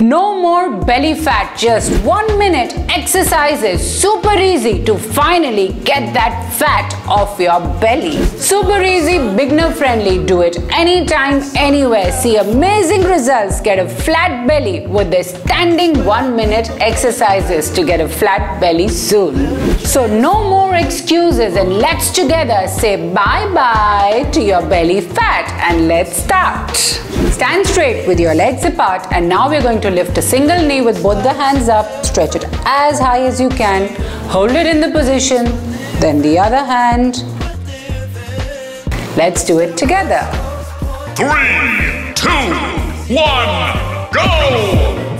No more belly fat, just one minute exercises. Super easy to finally get that fat off your belly. Super easy, beginner friendly. Do it anytime, anywhere. See amazing results. Get a flat belly with the standing one minute exercises to get a flat belly soon. So no more excuses and let's together say bye bye to your belly fat and let's start. Stand straight with your legs apart and now we're going to lift a single knee with both the hands up. Stretch it as high as you can. Hold it in the position. Then the other hand. Let's do it together. Three, two, one, go!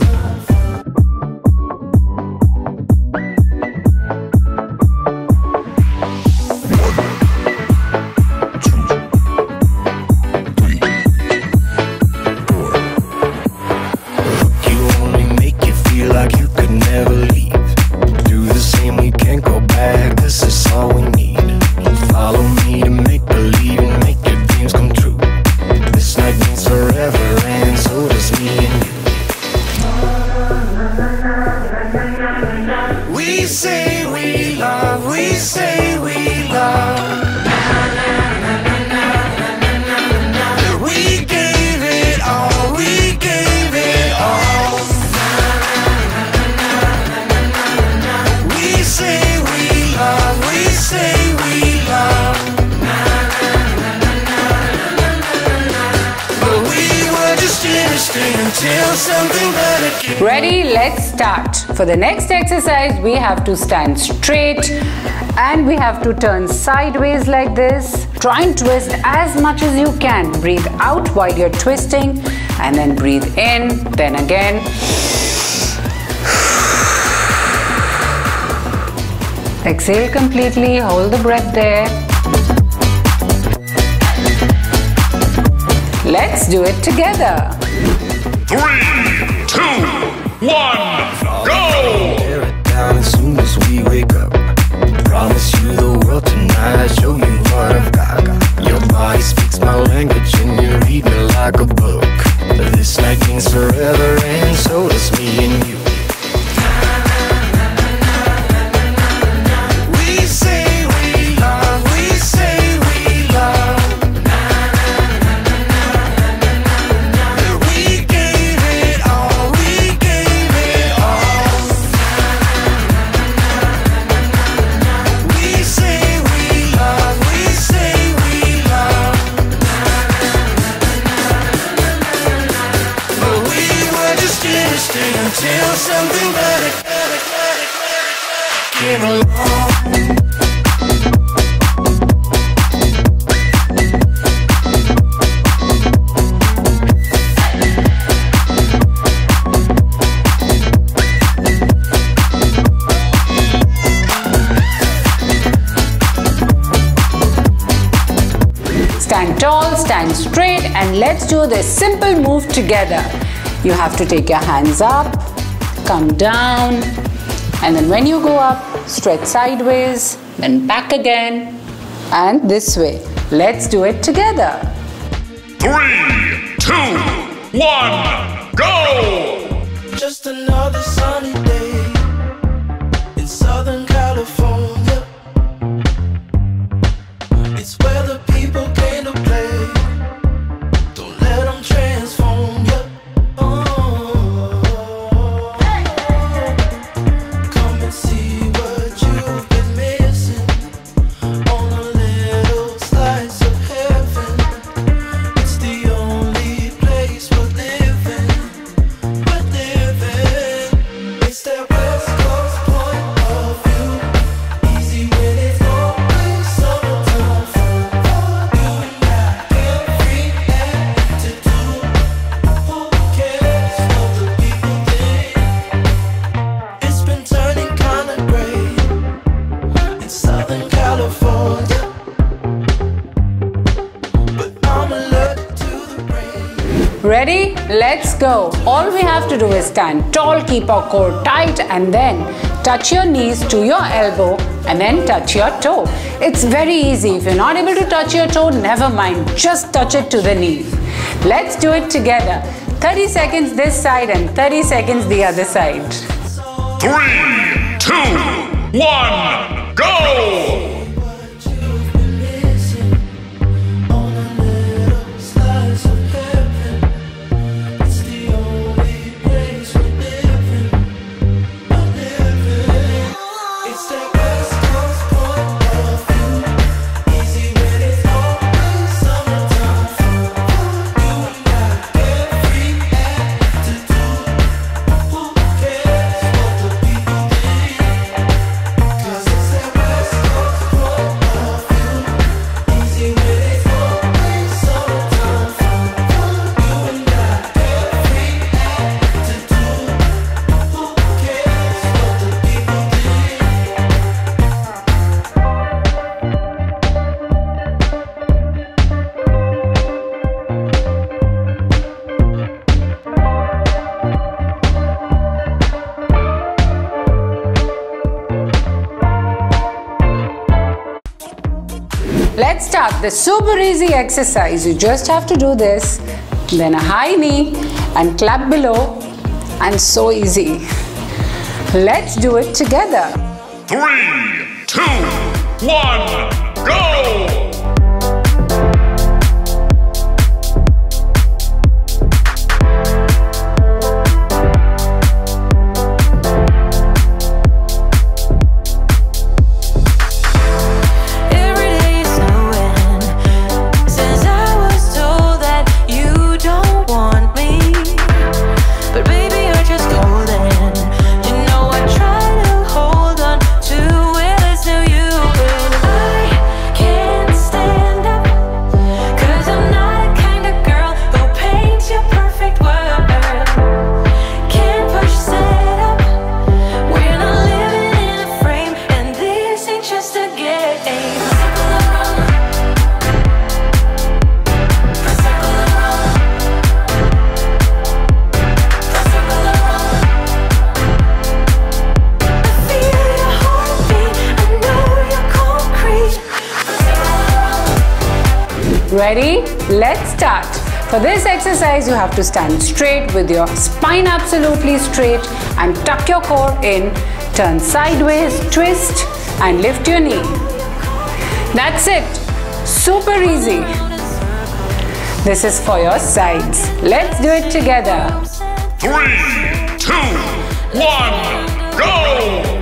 We say we love, we say we love. We Ready? Let's start. For the next exercise, we have to stand straight and we have to turn sideways like this. Try and twist as much as you can. Breathe out while you're twisting and then breathe in, then again. Exhale completely, hold the breath there. Let's do it together. Three, two, one, go! Tear it down as soon as we wake up. Promise you the world tonight. Show you what I've got. Your body speaks my language and you read me like a book. This night means forever, something better, came along. Stand tall, stand straight, and let's do this simple move together. You have to take your hands up, come down, and then when you go up, stretch sideways, then back again, and this way. Let's do it together. Three, two, one, go! Just another sunny day Let's go. All we have to do is stand tall, keep our core tight and then touch your knees to your elbow and then touch your toe. It's very easy. If you're not able to touch your toe, never mind. Just touch it to the knee. Let's do it together. 30 seconds this side and 30 seconds the other side. Three, two, one, go! Let's start the super easy exercise. You just have to do this, then a high knee and clap below and so easy. Let's do it together. Three, two, one, go! Ready? Let's start. For this exercise, you have to stand straight with your spine absolutely straight and tuck your core in. Turn sideways, twist and lift your knee. That's it. Super easy. This is for your sides. Let's do it together. Three, two, one, go!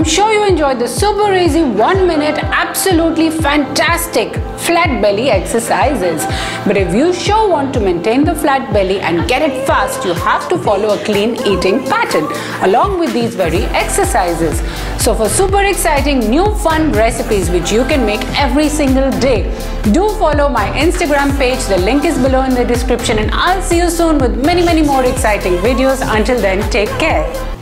I'm sure you enjoyed the super easy one minute, absolutely fantastic flat belly exercises. But if you sure want to maintain the flat belly and get it fast, you have to follow a clean eating pattern along with these very exercises. So for super exciting new fun recipes which you can make every single day, do follow my Instagram page. The link is below in the description and I'll see you soon with many many more exciting videos. Until then, take care.